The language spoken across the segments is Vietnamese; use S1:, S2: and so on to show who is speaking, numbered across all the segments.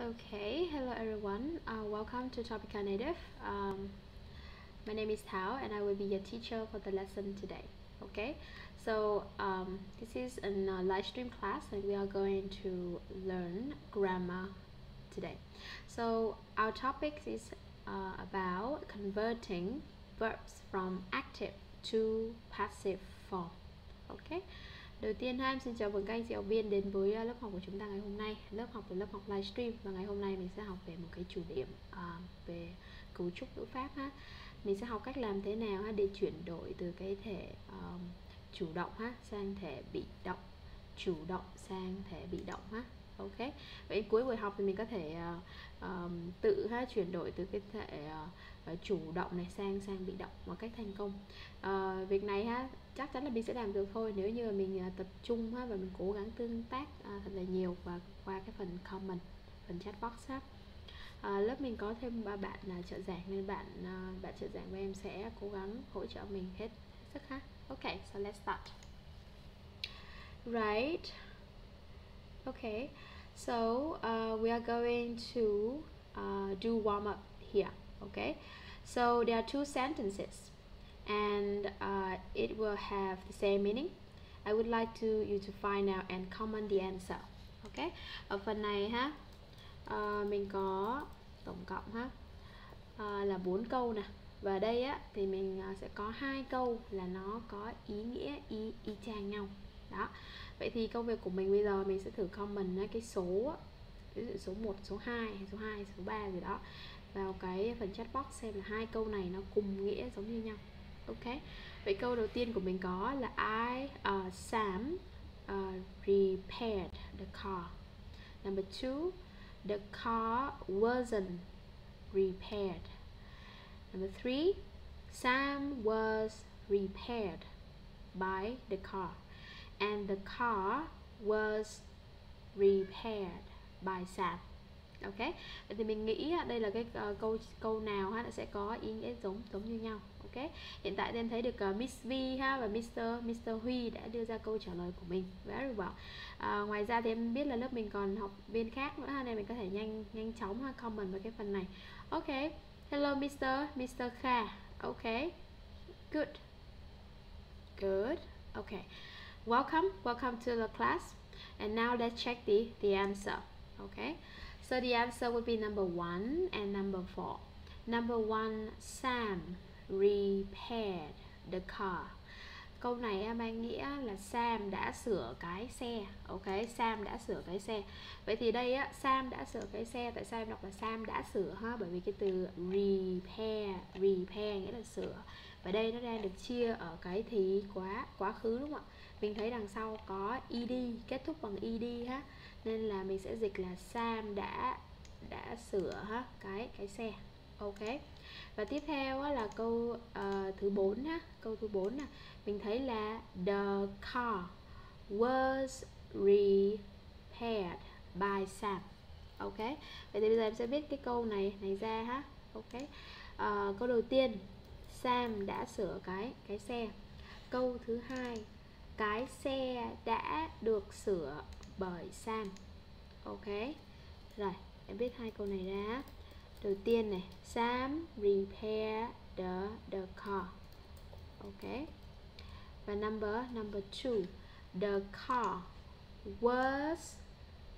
S1: Okay, hello everyone. Uh, welcome to Topical Native. Um, my name is Tao and I will be your teacher for the lesson today. Okay, so um, this is a uh, live stream class and we are going to learn grammar today. So our topic is uh, about converting verbs from active to passive form. Okay. Đầu tiên ha, em xin chào mừng các anh chị học viên đến với à, lớp học của chúng ta ngày hôm nay. Lớp học là lớp học livestream và ngày hôm nay mình sẽ học về một cái chủ điểm uh, về cấu trúc ngữ pháp ha. Mình sẽ học cách làm thế nào ha để chuyển đổi từ cái thể um, chủ động ha sang thể bị động Chủ động sang thể bị động ha. Ok, vậy cuối buổi học thì mình có thể uh, um, tự ha chuyển đổi từ cái thể uh, chủ động này sang sang bị động một cách thành công. À, việc này ha chắc chắn là mình sẽ làm được thôi. Nếu như mình à, tập trung ha, và mình cố gắng tương tác à, thật là nhiều và qua cái phần comment phần chat box ha à, ờ, lớp mình có thêm ba bạn là trợ giảng nên bạn à, bạn trợ giảng của em sẽ cố gắng hỗ trợ mình hết sức ha. Ok so let's start. Right. Okay so uh, we are going to uh, do warm up here okay? So there are two sentences. And uh, it will have the same meaning. I would like to you to find out and comment the answer. Okay? Ở phần này ha uh, mình có tổng cộng ha uh, là bốn câu nè. Và đây á thì mình uh, sẽ có hai câu là nó có ý nghĩa y y chang nhau. Đó. Vậy thì công việc của mình bây giờ mình sẽ thử comment cái số ví dụ số 1, số 2, số 2, số 3 gì đó vào cái phần chat box xem là hai câu này nó cùng nghĩa giống như nhau. Ok. Vậy câu đầu tiên của mình có là I uh, Sam uh, repaired the car. Number two the car wasn't repaired. Number three Sam was repaired by the car. And the car was repaired by Sam ok. Vậy thì mình nghĩ à, đây là cái uh, câu câu nào ha sẽ có ý nghĩa giống giống như nhau. Ok. Hiện tại em thấy được uh, Miss V ha và Mr Mr Huy đã đưa ra câu trả lời của mình. Very well. Uh, ngoài ra thì em biết là lớp mình còn học viên khác nữa ha nên mình có thể nhanh nhanh chóng ha comment vào cái phần này. Ok. Hello Mr Mr Kha. Ok. Good. Good. Okay welcome welcome to the class. And now let's check the the answer. Okay So the answer would be number one and number four. Number one, Sam repaired the car. Câu này mang nghĩa là Sam đã sửa cái xe. Ok, Sam đã sửa cái xe. Vậy thì đây á, Sam đã sửa cái xe. Tại sao em đọc là Sam đã sửa ha? Bởi vì cái từ repair, repair nghĩa là sửa. Và đây nó đang được chia ở cái thì quá quá khứ đúng không ạ? Mình thấy đằng sau có ed kết thúc bằng ed ha nên là mình sẽ dịch là Sam đã đã sửa ha cái cái xe. Ok. Và tiếp theo á, là câu uh, thứ 4 ha câu thứ 4 nè. Mình thấy là the car was repaired by Sam. Ok. Vậy thì bây giờ em sẽ viết cái câu này này ra ha. Ok. Uh, câu đầu tiên Sam đã sửa cái cái xe. Câu thứ hai cái xe đã được sửa bởi Sam. Ok. Rồi, em viết hai câu này ra. Đầu tiên này, Sam repair the the car. Ok. Và number number two, the car was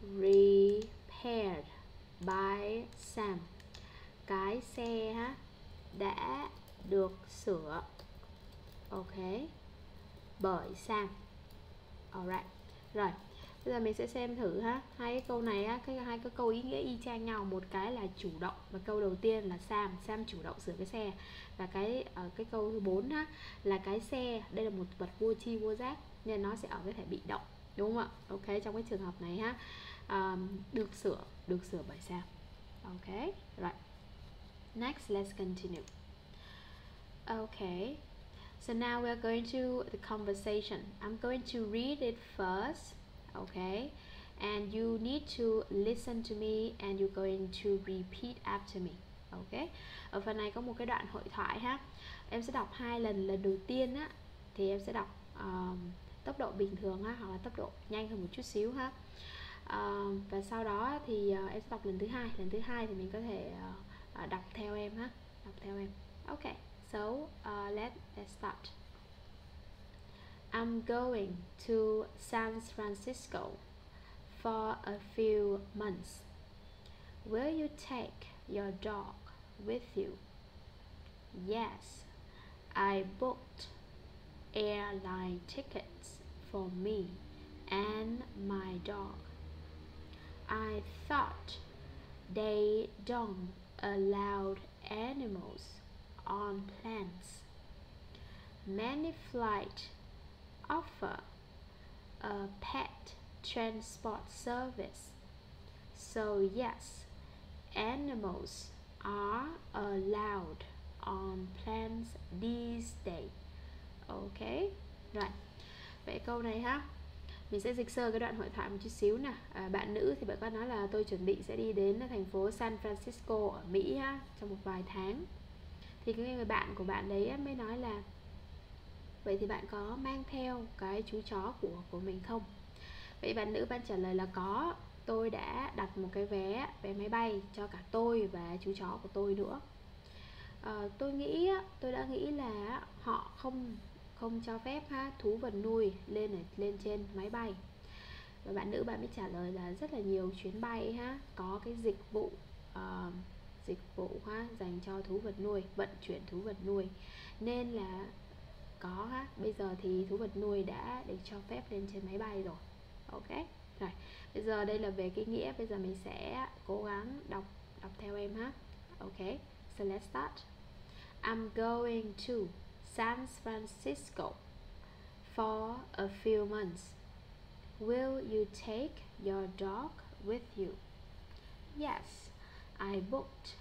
S1: repaired by Sam. Cái xe ha đã được sửa. Ok. Bởi Sam. Alright. Rồi bây giờ mình sẽ xem thử ha. Hai cái câu này á cái hai cái câu ý nghĩa y chang nhau. Một cái là chủ động và câu đầu tiên là Sam. Sam chủ động sửa cái xe. Và cái ở cái câu thứ 4 ha là cái xe đây là một vật vô tri vô giác nên nó sẽ ở cái thể bị động đúng không ạ? Ok trong cái trường hợp này ha. Um, được sửa được sửa bởi Sam. Ok right. Next let's continue. Okay So now we are going to the conversation. I'm going to read it first okay and you need to listen to me and you're going to repeat after me. Ok. Ở phần này có một cái đoạn hội thoại ha. Em sẽ đọc hai lần. Lần đầu tiên á thì em sẽ đọc um, tốc độ bình thường ha hoặc là tốc độ nhanh hơn một chút xíu ha. Uh, và sau đó thì uh, em sẽ đọc lần thứ hai. Lần thứ hai thì mình có thể uh, đọc theo em ha. Đọc theo em. Okay so uh, let let's start. I'm going to San Francisco for a few months will you take your dog with you yes I booked airline tickets for me and my dog. I thought they don't allow animals on planes. Many flights offer a pet transport service. So yes, animals are allowed on planes these days. Ok, rồi. Vậy câu này ha mình sẽ dịch sơ cái đoạn hội thoại một chút xíu nè à, bạn nữ thì bạn có nói là tôi chuẩn bị sẽ đi đến thành phố San Francisco ở Mỹ ha, trong một vài tháng thì cái người bạn của bạn đấy mới nói là vậy thì bạn có mang theo cái chú chó của của mình không? Vậy bạn nữ bạn trả lời là có. Tôi đã đặt một cái vé vé máy bay cho cả tôi và chú chó của tôi nữa. À, tôi nghĩ tôi đã nghĩ là họ không không cho phép ha thú vật nuôi lên ở lên trên máy bay. Và bạn nữ bạn mới trả lời là rất là nhiều chuyến bay ha có cái dịch vụ uh, dịch vụ ha dành cho thú vật nuôi vận chuyển thú vật nuôi. Nên là có ha bây giờ thì thú vật nuôi đã được cho phép lên trên máy bay rồi ok rồi bây giờ đây là về cái nghĩa bây giờ mình sẽ cố gắng đọc đọc theo em ha ok so let's start I'm going to San Francisco for a few months. Will you take your dog with you? Yes, I booked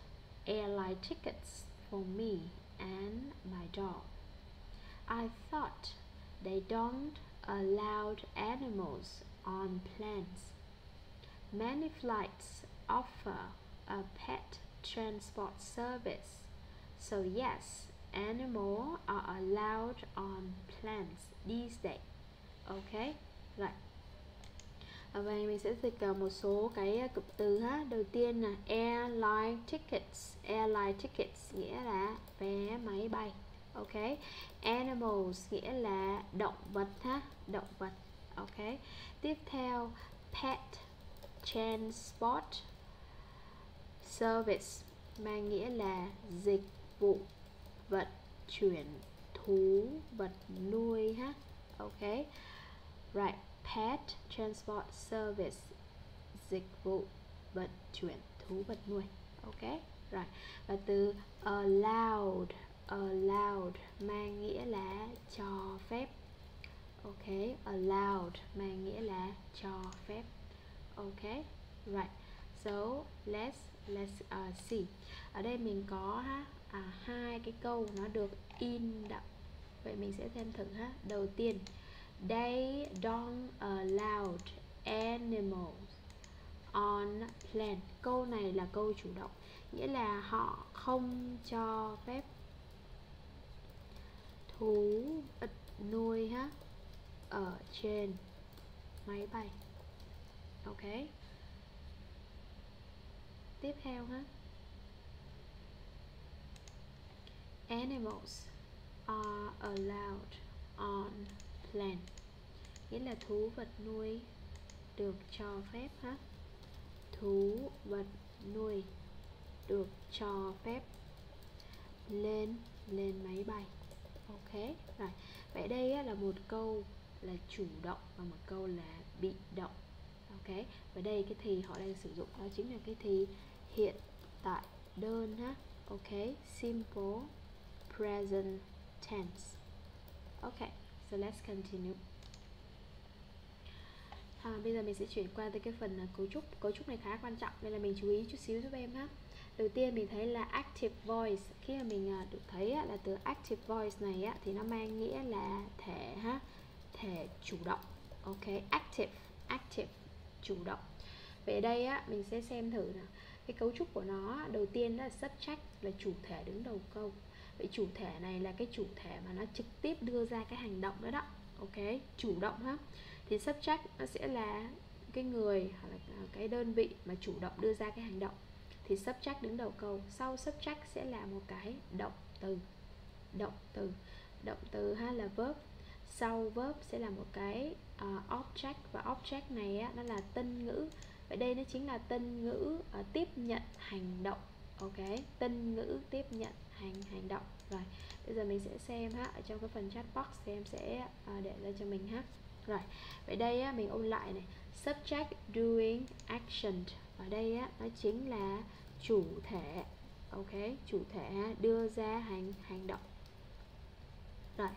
S1: airline tickets for me and my dog. I thought they don't allow animals on planes. Many flights offer a pet transport service, so yes, animals are allowed on planes these days. Ok right. đây mình sẽ dịch một số cái cụm từ ha. Đầu tiên là airline tickets. Airline tickets nghĩa là vé máy bay ok. Animals nghĩa là động vật ha. Động vật. Ok. Tiếp theo, pet transport service mang nghĩa là dịch vụ, vận chuyển, thú, vật nuôi ha. Ok. Right. Pet transport service, dịch vụ, vận chuyển, thú, vật nuôi. Ok. Right. và từ allowed allowed mang nghĩa là cho phép. Ok allowed mang nghĩa là cho phép. Ok right. So let's let's uh, see. Ở đây mình có ha à, hai cái câu nó được in đậm. Vậy mình sẽ xem thử ha. Đầu tiên they don't allow animals on plane câu này là câu chủ động nghĩa là họ không cho phép thú vật nuôi ha, ở trên máy bay. Ok. Tiếp theo ha. Animals are allowed on plane nghĩa là thú vật nuôi được cho phép ha. Thú vật nuôi được cho phép lên lên máy bay ok. Rồi vậy đây á, là một câu là chủ động và một câu là bị động. Ok. Và đây cái thì họ đang sử dụng đó chính là cái thì hiện tại đơn ha ok. Simple present tense. OK, so let's continue. À, bây giờ mình sẽ chuyển qua tới cái phần là cấu trúc. Cấu trúc này khá quan trọng nên là mình chú ý chút xíu giúp em ha đầu tiên mình thấy là active voice. Khi mà mình à, được thấy là từ active voice này thì nó mang nghĩa là thể ha, thể chủ động. Ok, active active, chủ động. Về đây á, mình sẽ xem thử nào. Cái cấu trúc của nó đầu tiên là subject là chủ thể đứng đầu câu. Vậy chủ thể này là cái chủ thể mà nó trực tiếp đưa ra cái hành động đó đó. Ok, chủ động ha. Thì subject nó sẽ là cái người hoặc là à, cái đơn vị mà chủ động đưa ra cái hành động thì subject đứng đầu câu. Sau subject sẽ là một cái động từ. Động từ. Động từ ha là verb. Sau verb sẽ là một cái uh, object. Và object này á, nó là tân ngữ. Vậy đây nó chính là tân ngữ uh, tiếp nhận hành động. Ok? Tân ngữ tiếp nhận hành hành động. Rồi bây giờ mình sẽ xem ha. Ở trong cái phần chat box thì em sẽ uh, để ra cho mình ha. Rồi vậy đây á, mình ôn lại này. Subject doing action. Ở đây á, nó chính là chủ thể. Ok, chủ thể đưa ra hành hành động. Rồi,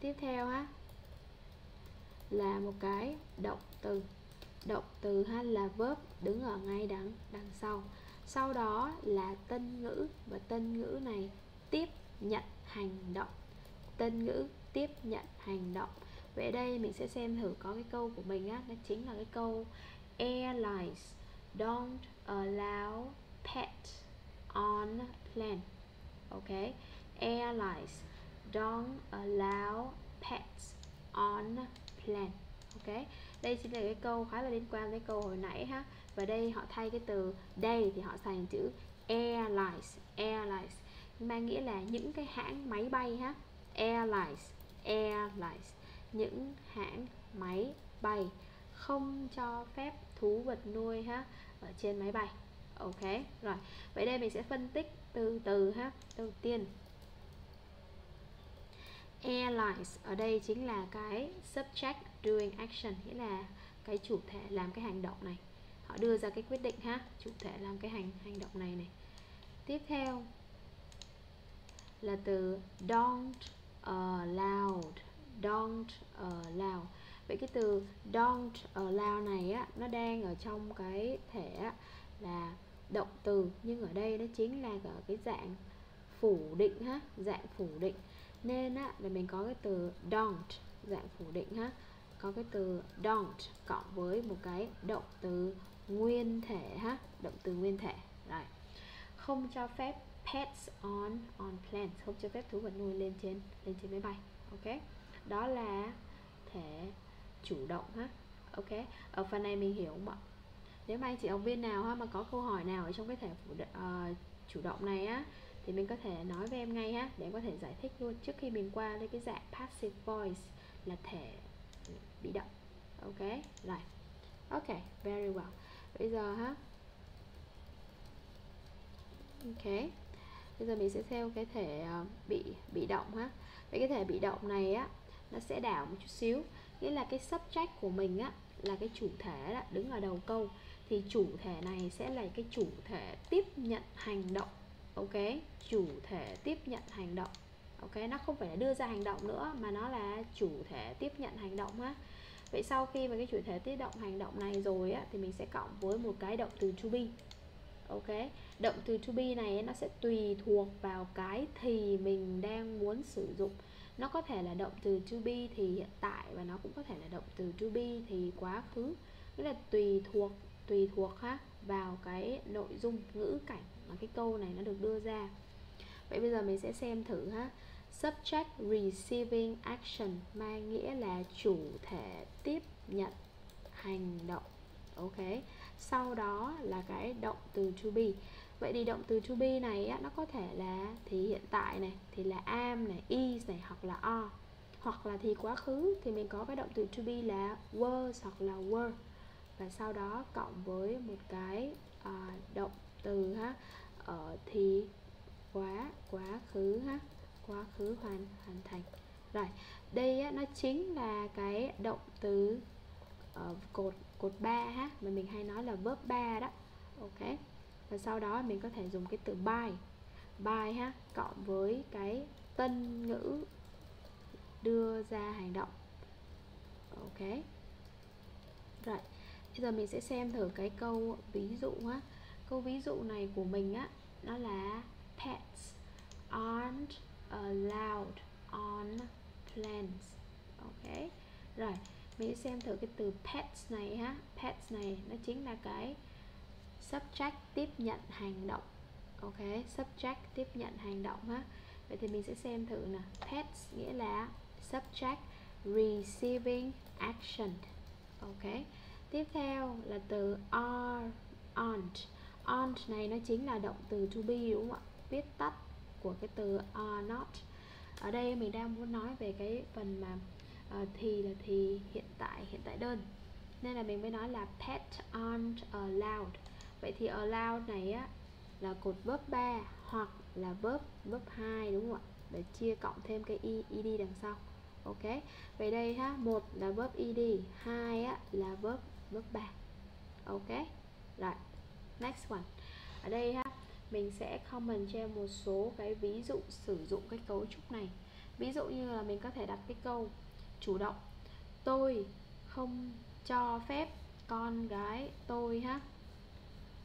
S1: tiếp theo ha là một cái động từ. Động từ ha, là verb đứng ở ngay đằng đằng sau. Sau đó là tân ngữ và tân ngữ này tiếp nhận hành động. Tân ngữ tiếp nhận hành động. Vậy đây mình sẽ xem thử có cái câu của mình á, nó chính là cái câu, airlines don't allow Pet on plane okay? airlines don't allow pets on plane ok? Đây chính là cái câu khá là liên quan với câu hồi nãy ha. Và đây họ thay cái từ đây thì họ xài chữ airlines airlines. Mang nghĩa là những cái hãng máy bay ha. Airlines airlines. Những hãng máy bay không cho phép thú vật nuôi ha, ở trên máy bay ok, rồi. Vậy đây mình sẽ phân tích từ từ ha. Đầu tiên, airlines ở đây chính là cái subject doing action, nghĩa là cái chủ thể làm cái hành động này. Họ đưa ra cái quyết định ha, chủ thể làm cái hành hành động này này. Tiếp theo là từ don't allow don't allow vậy cái từ don't allow này á, nó đang ở trong cái thể là động từ, nhưng ở đây nó chính là ở cái dạng phủ định ha, dạng phủ định. Nên á, là mình có cái từ don't, dạng phủ định ha. Có cái từ don't cộng với một cái động từ nguyên thể ha, động từ nguyên thể. Rồi, không cho phép pets on on planes không cho phép thú vật nuôi lên trên lên trên máy bay, ok? Đó là thể chủ động ha, ok? Ở phần này mình hiểu không ạ? Nếu mà anh chị học viên nào ha mà có câu hỏi nào ở trong cái thể uh, ờ, chủ động này á thì mình có thể nói với em ngay ha để em có thể giải thích luôn trước khi mình qua đến cái dạng passive voice là thể bị động. Ok rồi. Ok very well. Bây giờ ha. Ok. Bây giờ mình sẽ theo cái thể uh, ờ, bị bị động ha. Vậy cái thể bị động này á nó sẽ đảo một chút xíu. Nghĩa là cái subject của mình á là cái chủ thể đó, đứng ở đầu câu thì chủ thể này sẽ là cái chủ thể tiếp nhận hành động, ok? Chủ thể tiếp nhận hành động, ok? Nó không phải là đưa ra hành động nữa, mà nó là chủ thể tiếp nhận hành động á. Vậy sau khi mà cái chủ thể tiếp động hành động này rồi á, thì mình sẽ cộng với một cái động từ to be, ok? Động từ to be này nó sẽ tùy thuộc vào cái thì mình đang muốn sử dụng. Nó có thể là động từ to be thì hiện tại và nó cũng có thể là động từ to be thì quá khứ. Nghĩa là tùy thuộc tùy thuộc ha vào cái nội dung ngữ cảnh mà cái câu này nó được đưa ra. Vậy bây giờ mình sẽ xem thử ha. Subject receiving action mang nghĩa là chủ thể tiếp nhận hành động. Ok. Sau đó là cái động từ to be. Vậy thì động từ to be này á, nó có thể là thì hiện tại này thì là am này is này hoặc là are. Hoặc là thì quá khứ thì mình có cái động từ to be là was hoặc là were và sau đó cộng với một cái à, động từ ha ở thì quá quá khứ ha quá khứ hoàn hoàn thành. Rồi đây á, nó chính là cái động từ uh, cột cột 3 ha mà mình hay nói là verb 3 đó. Ok và sau đó mình có thể dùng cái từ by. By ha cộng với cái tân ngữ đưa ra hành động. Ok. Rồi bây giờ mình sẽ xem thử cái câu ví dụ á. Câu ví dụ này của mình á, nó là pets aren't allowed on planes ok. Rồi, mình sẽ xem thử cái từ pets này ha pets này nó chính là cái subject tiếp nhận hành động. Ok subject tiếp nhận hành động ha vậy thì mình sẽ xem thử nè. Pets nghĩa là subject receiving action. Ok tiếp theo là từ are aren't. Aren't này nó chính là động từ to be đúng không ạ? Viết tắt của cái từ are not. Ở đây mình đang muốn nói về cái phần mà uh, thì là thì hiện tại hiện tại đơn. Nên là mình mới nói là pet aren't allowed. Vậy thì allowed này á là cột verb 3 hoặc là verb verb 2 đúng không ạ? Để chia cộng thêm cái ed đằng sau. Ok. Vậy đây ha một là verb ed hai á là verb bước 3 ok. Rồi next one. Ở đây ha mình sẽ comment cho em một số cái ví dụ sử dụng cái cấu trúc này. Ví dụ như là mình có thể đặt cái câu chủ động. Tôi không cho phép con gái tôi ha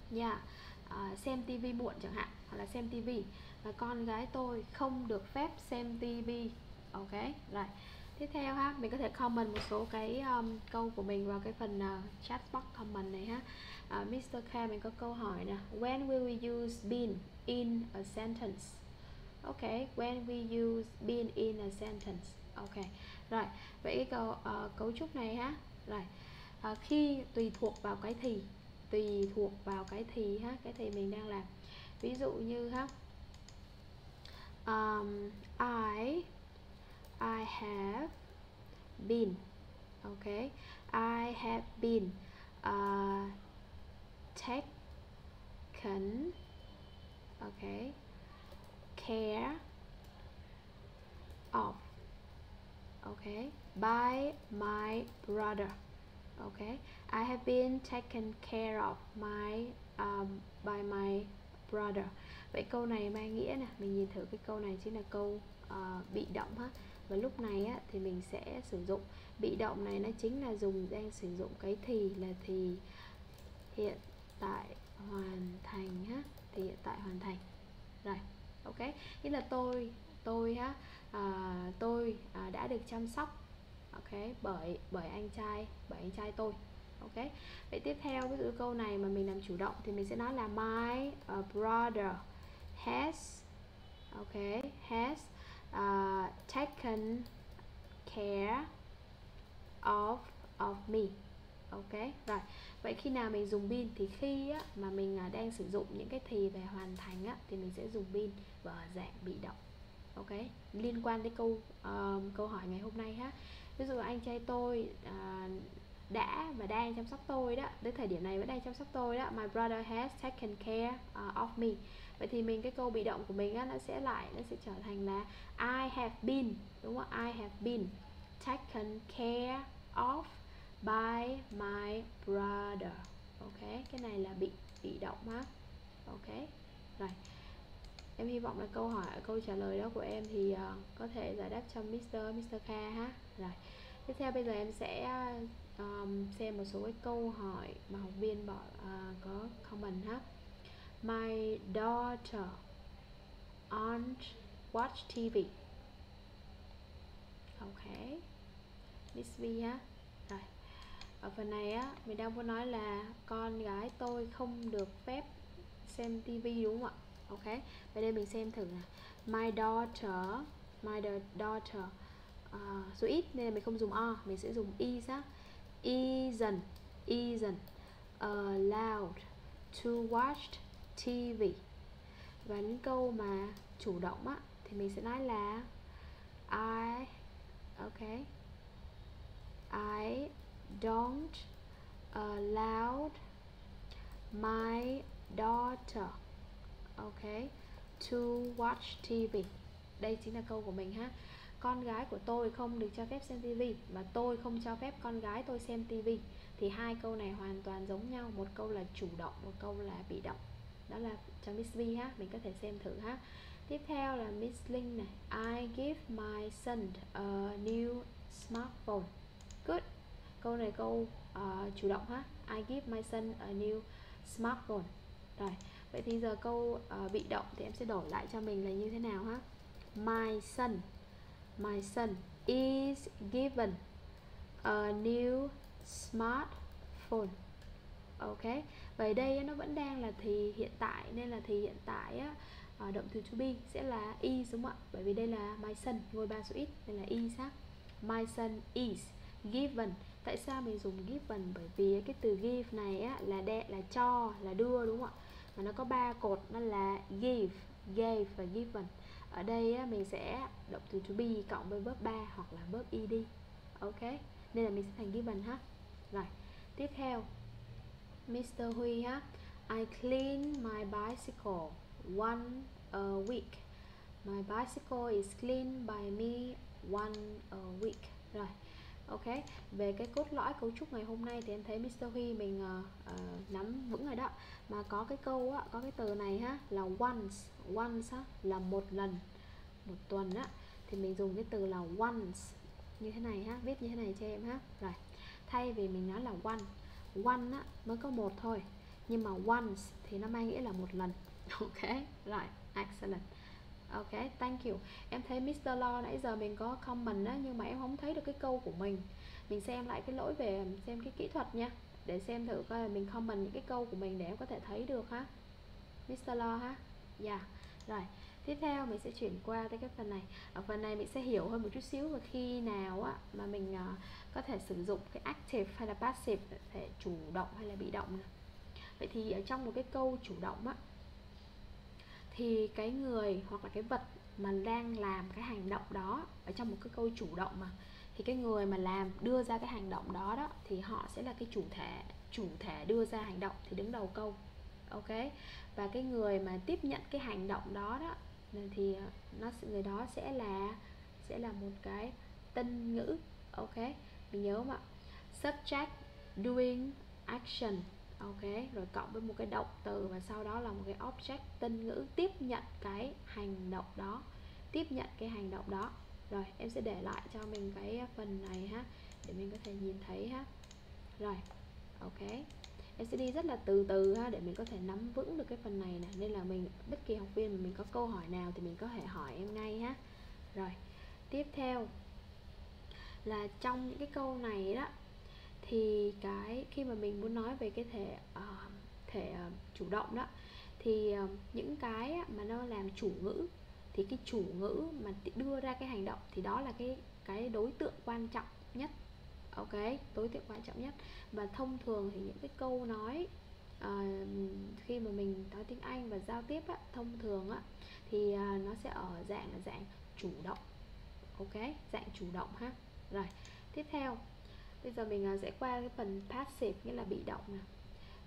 S1: nha yeah. à, xem tivi muộn chẳng hạn hoặc là xem tivi và con gái tôi không được phép xem tivi ok rồi tiếp theo ha mình có thể comment một số cái um, câu của mình vào cái phần uh, chat box comment này ha. Uh, Mr. K mình có câu hỏi nè. When will we use been in a sentence? Ok when we use been in a sentence. Ok rồi. Vậy cái câu uh, cấu trúc này ha. Rồi. Uh, khi tùy thuộc vào cái thì tùy thuộc vào cái thì ha cái thì mình đang làm. Ví dụ như ha um, I I have been. Okay I have been uh, taken. Okay care of. Okay by my brother. Okay I have been taken care of my um, by my brother. Vậy câu này mang nghĩa nè mình nhìn thử cái câu này chính là câu uh, bị động ha và lúc này á, thì mình sẽ sử dụng. Bị động này nó chính là dùng đang sử dụng cái thì là thì hiện tại hoàn thành ha thì hiện tại hoàn thành. Rồi ok. Như là tôi tôi ha à, tôi à, đã được chăm sóc ok bởi bởi anh trai bởi anh trai tôi ok. Vậy tiếp theo ví dụ câu này mà mình làm chủ động thì mình sẽ nói là my uh, brother has ok has uh, taken care of of me. Ok rồi. Vậy khi nào mình dùng pin thì khi á, mà mình ờ, đang sử dụng những cái thì về hoàn thành á, thì mình sẽ dùng pin và dạng bị động. Ok liên quan đến câu uh, câu hỏi ngày hôm nay ha. Ví dụ anh trai tôi uh, đã và đang chăm sóc tôi đó đến thời điểm này vẫn đang chăm sóc tôi đó my brother has taken care uh, of me vậy thì mình cái câu bị động của mình á, nó sẽ lại nó sẽ trở thành là I have been. Đúng không? I have been taken care of by my brother. Ok cái này là bị bị động ha ok rồi. Em hy vọng là câu hỏi câu trả lời đó của em thì uh, có thể giải đáp cho Mr. Mr. K ha. Rồi. Tiếp theo bây giờ em sẽ um, xem một số cái câu hỏi mà học viên bỏ uh, có comment ha my daughter aren't watch TV ok. Miss V ha rồi. Ở phần này á mình đang muốn nói là con gái tôi không được phép xem TV đúng không ạ? Ok. Vậy đây mình xem thử nè my daughter my daughter uh, số ít nên là mình không dùng o mình sẽ dùng is á. Isn't isn't allowed to watch TV và những câu mà chủ động á, thì mình sẽ nói là I, ok. I don't allow my daughter, ok, to watch TV đây chính là câu của mình ha. Con gái của tôi không được cho phép xem TV và tôi không cho phép con gái tôi xem TV thì hai câu này hoàn toàn giống nhau. Một câu là chủ động, một câu là bị động đó là cho Miss B ha mình có thể xem thử ha. Tiếp theo là Miss Linh này. I give my son a new smartphone. Good. Câu này câu uh, chủ động ha. I give my son a new smartphone. Rồi vậy thì giờ câu uh, bị động thì em sẽ đổi lại cho mình là như thế nào ha? My son my son is given a new smartphone. Ok vậy đây nó vẫn đang là thì hiện tại nên là thì hiện tại á ờ, động từ to be sẽ là is đúng không ạ? Bởi vì đây là my son ngôi ba số ít nên là is á my son is given. Tại sao mình dùng given? Bởi vì cái từ give này á, là đe là cho là đưa đúng không ạ? Và nó có ba cột nó là give gave và given. Ở đây á, mình sẽ động từ to be cộng với verb 3 hoặc là verb ed ok? Nên là mình sẽ thành given ha. Rồi tiếp theo. Mr. Huy ha. I clean my bicycle one a week. My bicycle is cleaned by me one a week. Rồi ok. Về cái cốt lõi cấu trúc ngày hôm nay thì em thấy Mr. Huy mình uh, uh, nắm vững rồi đó. Mà có cái câu á, có cái từ này ha là once once á, là một lần một tuần á. Thì mình dùng cái từ là once như thế này ha viết như thế này cho em ha. Rồi thay vì mình nói là one one á, mới có một thôi nhưng mà once thì nó mang nghĩa là một lần ok, rồi, excellent ok, thank you em thấy Mr. Law nãy giờ mình có comment á, nhưng mà em không thấy được cái câu của mình mình xem lại cái lỗi về, xem cái kỹ thuật nha để xem thử coi là mình comment những cái câu của mình để em có thể thấy được ha Mr. Law ha dạ yeah. rồi tiếp theo mình sẽ chuyển qua tới cái phần này. Ở phần này mình sẽ hiểu hơn một chút xíu và khi nào á mà mình uh, có thể sử dụng cái active hay là passive để chủ động hay là bị động này. vậy thì ở trong một cái câu chủ động á thì cái người hoặc là cái vật mà đang làm cái hành động đó ở trong một cái câu chủ động mà thì cái người mà làm đưa ra cái hành động đó đó thì họ sẽ là cái chủ thể chủ thể đưa ra hành động thì đứng đầu câu. Ok? Và cái người mà tiếp nhận cái hành động đó đó thì à, nó người đó sẽ là sẽ là một cái tân ngữ, ok? Mình nhớ không ạ? Subject doing action, ok? Rồi cộng với một cái động từ và sau đó là một cái object tân ngữ tiếp nhận cái hành động đó, tiếp nhận cái hành động đó. Rồi, em sẽ để lại cho mình cái phần này ha, để mình có thể nhìn thấy ha. Rồi, ok? Em sẽ đi rất là từ từ ha để mình có thể nắm vững được cái phần này nè. Nên là mình bất kỳ học viên mà mình có câu hỏi nào thì mình có thể hỏi em ngay ha. Rồi tiếp theo là trong những cái câu này đó thì cái khi mà mình muốn nói về cái thể uh, thể uh, chủ động đó thì uh, những cái mà nó làm chủ ngữ thì cái chủ ngữ mà đưa ra cái hành động thì đó là cái cái đối tượng quan trọng nhất ok tối thiểu quan trọng nhất. Và thông thường thì những cái câu nói uh, khi mà mình nói tiếng Anh và giao tiếp á, thông thường á, thì uh, nó sẽ ở dạng là dạng chủ động. Ok dạng chủ động ha. Rồi tiếp theo. Bây giờ mình uh, sẽ qua cái phần passive nghĩa là bị động nè.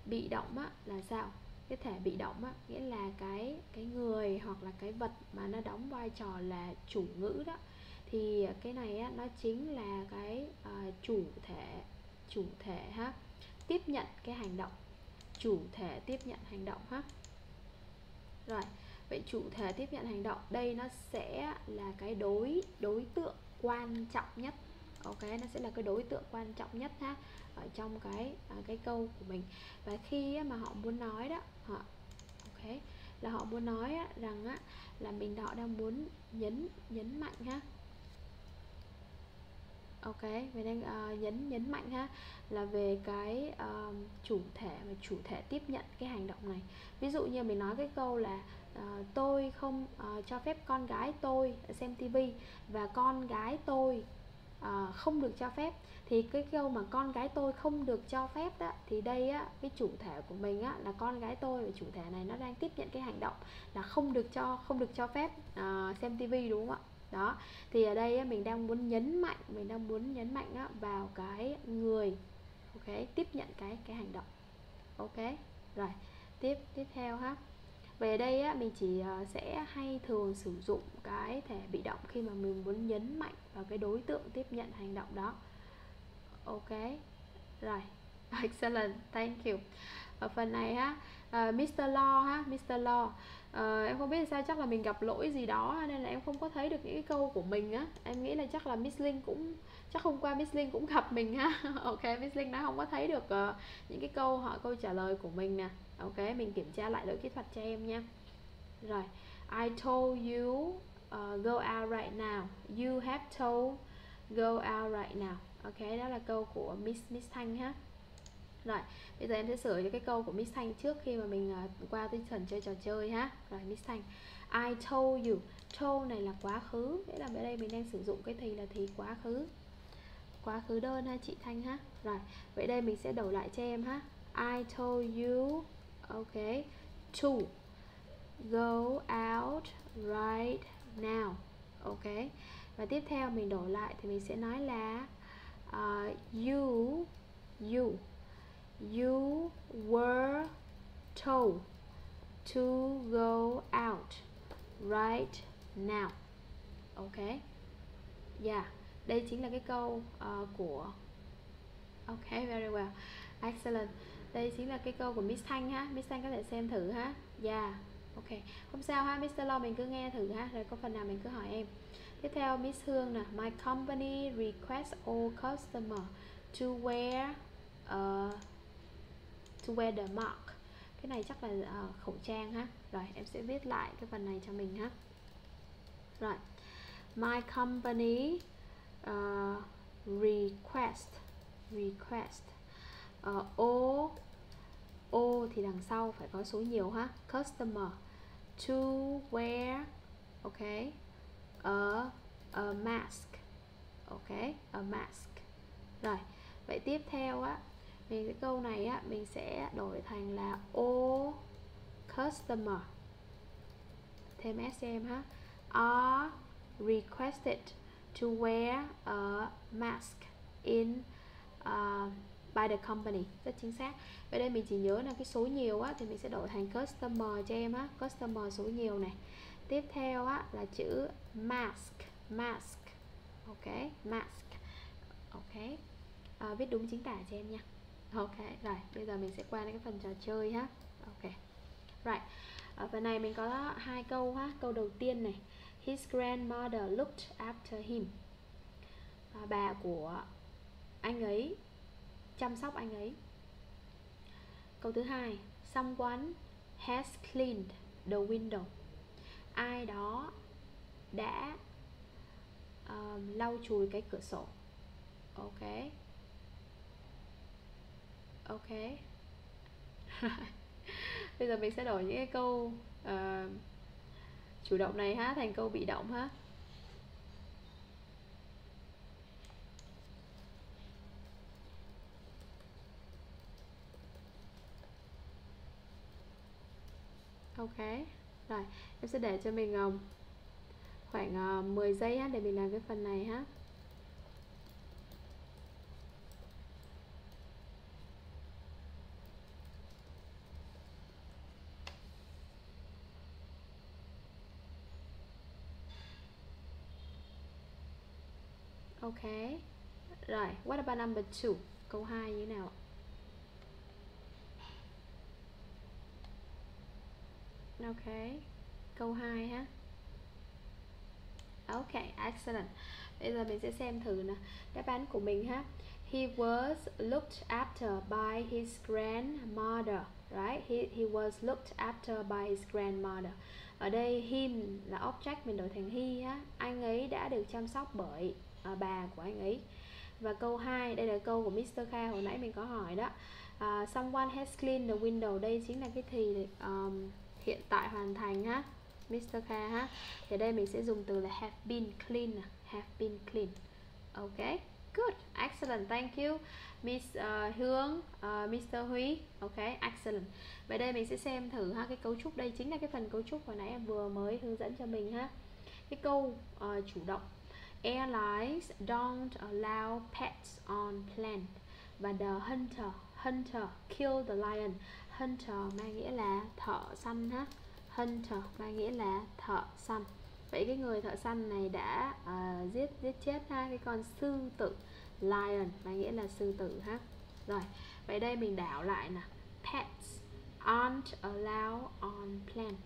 S1: Bị động á, là sao? Cái thể bị động á, nghĩa là cái cái người hoặc là cái vật mà nó đóng vai trò là chủ ngữ đó thì à, cái này á, nó chính là cái uh, chủ thể chủ thể ha tiếp nhận cái hành động. Chủ thể tiếp nhận hành động ha. Rồi vậy chủ thể tiếp nhận hành động đây nó sẽ là cái đối đối tượng quan trọng nhất. Ok nó sẽ là cái đối tượng quan trọng nhất ha ở trong cái à, cái câu của mình. Và khi mà họ muốn nói đó họ ok là họ muốn nói rằng á, là mình họ đang muốn nhấn nhấn mạnh ha ok mình đang uh, nhấn nhấn mạnh ha là về cái uh, chủ thể và chủ thể tiếp nhận cái hành động này. Ví dụ như mình nói cái câu là uh, tôi không uh, cho phép con gái tôi xem tivi và con gái tôi uh, không được cho phép. Thì cái câu mà con gái tôi không được cho phép đó thì đây á cái chủ thể của mình á là con gái tôi và chủ thể này nó đang tiếp nhận cái hành động là không được cho không được cho phép uh, xem tivi đúng không ạ? Đó thì ở đây mình đang muốn nhấn mạnh mình đang muốn nhấn mạnh vào cái người ok tiếp nhận cái cái hành động ok rồi tiếp tiếp theo ha về đây á, mình chỉ ờ, sẽ hay thường sử dụng cái thể bị động khi mà mình muốn nhấn mạnh vào cái đối tượng tiếp nhận hành động đó ok rồi excellent thank you ở phần này ha ờ, uh, Mr. Law ha Mr. Law uh, em không biết sao chắc là mình gặp lỗi gì đó nên là em không có thấy được những cái câu của mình á. Em nghĩ là chắc là Miss Linh cũng chắc hôm qua Miss Linh cũng gặp mình ha ok Miss Linh đã không có thấy được uh, những cái câu hỏi câu trả lời của mình nè. Ok mình kiểm tra lại lỗi kỹ thuật cho em nha. Rồi I told you uh, go out right now. You have told go out right now. Ok đó là câu của Miss Miss Thanh ha rồi bây giờ em sẽ sửa cho cái câu của Miss Thanh trước khi mà mình uh, qua tới phần chơi trò chơi ha. Rồi Miss Thanh. I told you. Told này là quá khứ. Nghĩa là ở đây mình đang sử dụng cái thì là thì quá khứ. Quá khứ đơn ha chị Thanh ha. Rồi vậy đây mình sẽ đổi lại cho em ha. I told you. Okay to go out right now. Ok. Và tiếp theo mình đổi lại thì mình sẽ nói là uh, you you you were told to go out right now. Ok? Yeah. Đây chính là cái câu uh, của ok very well. Excellent. Đây chính là cái câu của Miss Thanh ha. Miss Thanh có thể xem thử ha. Yeah. Ok. Không sao ha Mr. Lo mình cứ nghe thử ha. Rồi có phần nào mình cứ hỏi em. Tiếp theo Miss Hương nè. My company requests all customer to wear uh, to wear the mark. Cái này chắc là uh, khẩu trang ha. Rồi em sẽ viết lại cái phần này cho mình ha. Rồi my company uh, request request. Uh, o O thì đằng sau phải có số nhiều ha. Customer to wear ok. A, a mask ok a mask. Rồi vậy tiếp theo á mình cái câu này á mình sẽ đổi thành là all customer thêm SM ha. Are requested to wear a mask in uh, by the company rất chính xác. Vậy đây mình chỉ nhớ là cái số nhiều á thì mình sẽ đổi thành customer cho em á. Customer số nhiều này. Tiếp theo á là chữ mask mask ok mask ok. À, viết đúng chính tả cho em nha ok rồi bây giờ mình sẽ qua đến cái phần trò chơi ha. Ok right. Ở phần này mình có hai câu ha. Câu đầu tiên này his grandmother looked after him. À, bà của anh ấy chăm sóc anh ấy. Câu thứ hai someone has cleaned the window. Ai đó đã um, lau chùi cái cửa sổ. Ok ok. Bây giờ mình sẽ đổi những cái câu uh, chủ động này ha thành câu bị động ha. Ok rồi em sẽ để cho mình um, khoảng ờ, uh, 10 giây ha để mình làm cái phần này ha. Ok. Rồi, what about number 2? Câu 2 như thế nào ạ? ok. Câu 2 ha. Ok excellent. Bây giờ mình sẽ xem thử nè đáp án của mình ha. He was looked after by his grandmother right? He, he was looked after by his grandmother. Ở đây him là object mình đổi thành he ha. Anh ấy đã được chăm sóc bởi à, bà của anh ấy. Và câu 2 đây là câu của Mr. Kha hồi nãy mình có hỏi đó. Uh, someone has cleaned the window. Đây chính là cái thì um, hiện tại hoàn thành ha Mr. Kha ha. Thì đây mình sẽ dùng từ là have been clean have been clean ok good excellent thank you. Miss uh, Hương à, uh, Mr. Huy ok excellent. Vậy đây mình sẽ xem thử ha cái cấu trúc. Đây chính là cái phần cấu trúc hồi nãy em vừa mới hướng dẫn cho mình ha. Cái câu uh, chủ động airlines don't allow pets on plane. Và the hunter hunter kill the lion. Hunter mang nghĩa là thợ săn ha hunter mang nghĩa là thợ săn. Vậy cái người thợ săn này đã uh, giết giết chết ha cái con sư tử lion mang nghĩa là sư tử ha. Rồi vậy đây mình đảo lại nè. Pets aren't allowed on plane.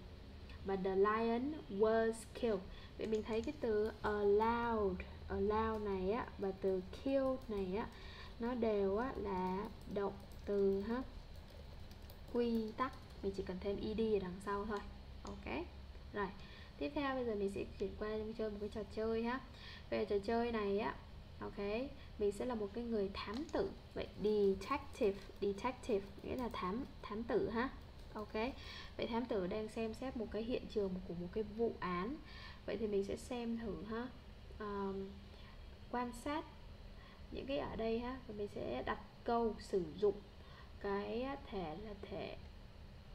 S1: But the lion was killed vậy mình thấy cái từ allowed, allow này á, và từ kill này á, nó đều á là động từ ha, quy tắc. Mình chỉ cần thêm ed ở đằng sau thôi. Ok, rồi. Tiếp theo bây giờ mình sẽ chuyển qua chơi một cái trò chơi ha. Về trò chơi này á, ok, mình sẽ là một cái người thám tử. Vậy detective detective nghĩa là thám thám tử ha. Ok, vậy thám tử đang xem xét một cái hiện trường của một cái vụ án vậy thì mình sẽ xem thử ha. Um, quan sát những cái ở đây ha và mình sẽ đặt câu sử dụng cái thể là thể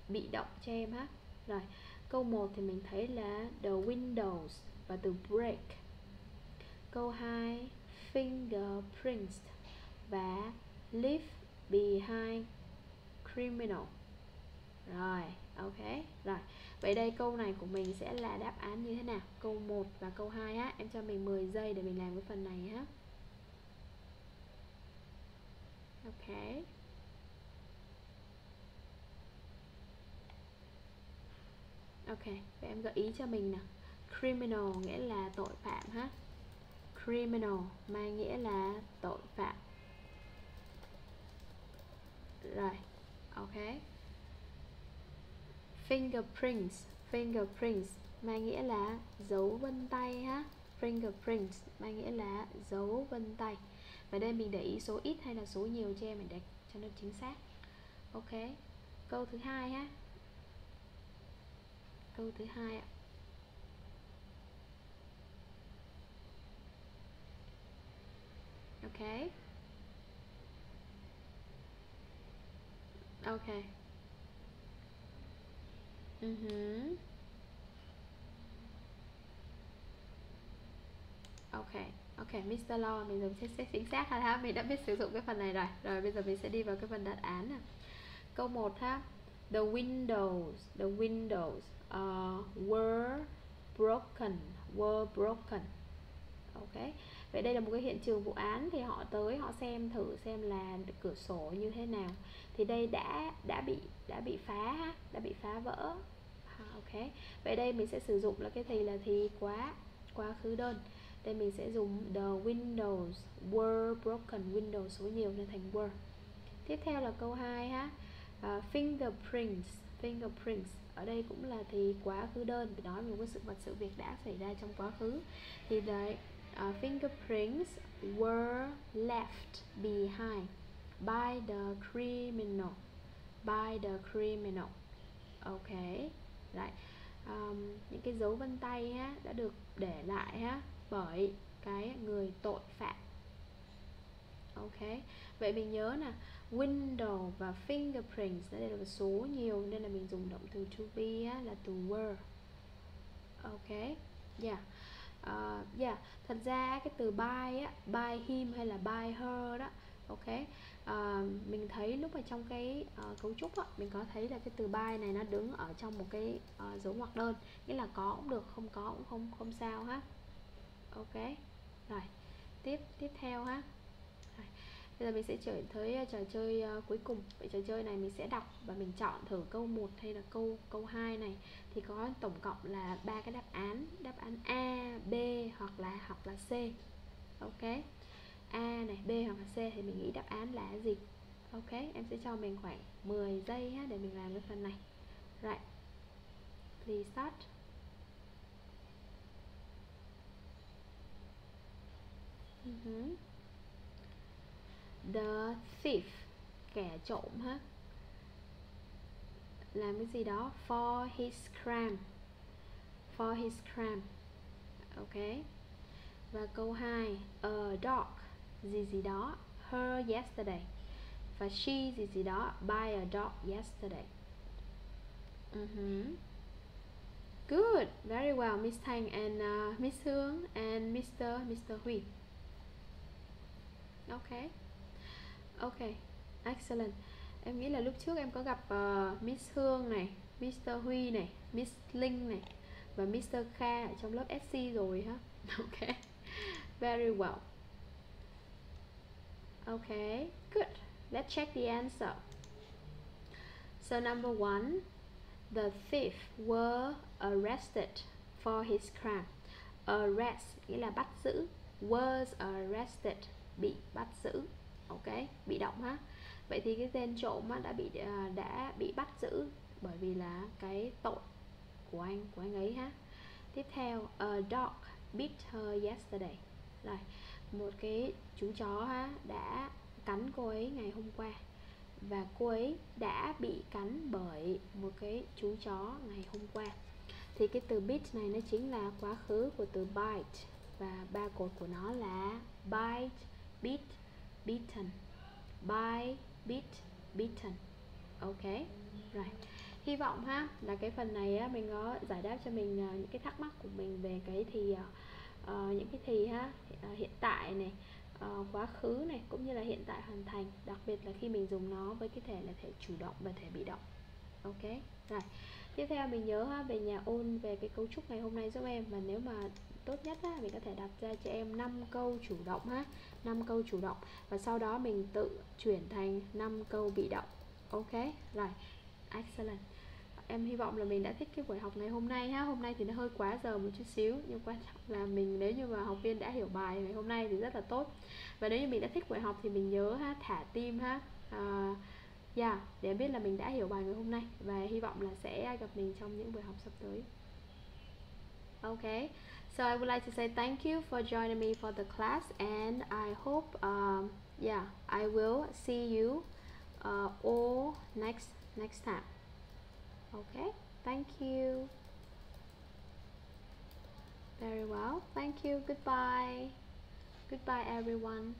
S1: bị động cho em ha. Rồi câu 1 thì mình thấy là the windows và từ break. Câu 2 fingerprints và leave behind criminal. Rồi ok, rồi. Vậy đây câu này của mình sẽ là đáp án như thế nào? Câu 1 và câu 2 á. Em cho mình 10 giây để mình làm cái phần này nhé ok. Ok, vậy em gợi ý cho mình nè. Criminal nghĩa là tội phạm ha. Criminal mang nghĩa là tội phạm. Rồi, ok fingerprints. Fingerprints mang nghĩa là dấu vân tay ha. Fingerprints mang nghĩa là dấu vân tay. Và đây mình để ý số ít hay là số nhiều cho em để cho nó chính xác. Ok. Câu thứ hai ha. Câu thứ hai ạ. Ok. Ok. Ừ uh -huh. ok ok Mr. Law mình dùng sẽ chính xác ha. Mình đã biết sử dụng cái phần này rồi. Rồi bây giờ mình sẽ đi vào cái phần đáp án nè câu 1 ha. The windows the windows uh, were broken were broken. Ok vậy đây là một cái hiện trường vụ án thì họ tới họ xem thử xem là cửa sổ như thế nào. Thì đây đã đã bị đã bị phá đã bị phá vỡ. À, ok. Vậy đây mình sẽ sử dụng là cái thì là thì quá quá khứ đơn. Đây mình sẽ dùng the windows were broken windows số nhiều nên thành were tiếp theo là câu 2 ha. Uh, fingerprints fingerprints. Ở đây cũng là thì quá khứ đơn nói về một cái sự vật sự việc đã xảy ra trong quá khứ. Thì đấy uh, fingerprints were left behind by the criminal. By the criminal. Ok lại um, những cái dấu vân tay ha, đã được để lại ha bởi cái người tội phạm. Ok vậy mình nhớ nè window và fingerprints đây là số nhiều nên là mình dùng động từ to be á, là từ were. Ok yeah uh, yeah thật ra cái từ by á by him hay là by her đó ok. Uh, mình thấy lúc mà trong cái uh, cấu trúc á, mình có thấy là cái từ by này nó đứng ở trong một cái uh, dấu ngoặc đơn. Nghĩa là có cũng được không có cũng không không sao ha. Ok. Rồi tiếp tiếp theo ha bây giờ mình sẽ trở tới ờ, trò chơi ờ, cuối cùng. Vậy trò chơi này mình sẽ đọc và mình chọn thử câu 1 hay là câu câu 2 này. Thì có tổng cộng là ba cái đáp án đáp án A B hoặc là hoặc là C. Ok? A này B hoặc là C thì mình nghĩ đáp án là gì? Ok em sẽ cho mình khoảng 10 giây ha, để mình làm cái phần này. Right. Please start. Mm-hmm the thief kẻ trộm ha làm cái gì đó for his crime for his crime ok và câu 2 a dog gì gì đó her yesterday và she gì gì đó buy a dog yesterday uh-huh. good very well Miss Thanh and uh, Miss Hương and Mr. Mr. Huy Okay ok excellent. Em nghĩ là lúc trước em có gặp uh, Miss Hương này Mr. Huy này Miss Linh này và Mr. Kha ở trong lớp SC rồi ha ok very well. Okay good. Let's check the answer. So number one the thief were arrested for his crime. Arrest nghĩa là bắt giữ. Was arrested bị bắt giữ ok, bị động ha. Vậy thì cái tên trộm đã bị à, đã bị bắt giữ bởi vì là cái tội của anh của anh ấy ha. Tiếp theo, a dog bit her yesterday. Rồi, một cái chú chó ha, đã cắn cô ấy ngày hôm qua và cô ấy đã bị cắn bởi một cái chú chó ngày hôm qua. Thì cái từ bit này nó chính là quá khứ của từ bite và ba cột của nó là bite, bit beaten. By beat beaten. Ok rồi. Hy vọng ha là cái phần này á, mình có giải đáp cho mình uh, những cái thắc mắc của mình về cái thì uh, những cái thì ha uh, hiện tại này uh, quá khứ này cũng như là hiện tại hoàn thành. Đặc biệt là khi mình dùng nó với cái thể là thể chủ động và thể bị động. Ok rồi. Tiếp theo mình nhớ ha về nhà ôn về cái cấu trúc ngày hôm nay giúp em. Và nếu mà tốt nhất á, mình có thể đặt ra cho em 5 câu chủ động ha 5 câu chủ động. Và sau đó mình tự chuyển thành 5 câu bị động. Ok rồi. Excellent. Em hy vọng là mình đã thích cái buổi học ngày hôm nay ha. Hôm nay thì nó hơi quá giờ một chút xíu nhưng quan trọng là mình nếu như mà học viên đã hiểu bài ngày hôm nay thì rất là tốt. Và nếu như mình đã thích buổi học thì mình nhớ ha thả tim ha. À, yeah, để biết là mình đã hiểu bài ngày hôm nay. Và hy vọng là sẽ gặp mình trong những buổi học sắp tới. Ok. So I would like to say thank you for joining me for the class and I hope um, yeah I will see you uh, all next next time. Okay? Thank you. Very well. Thank you. Goodbye. Goodbye everyone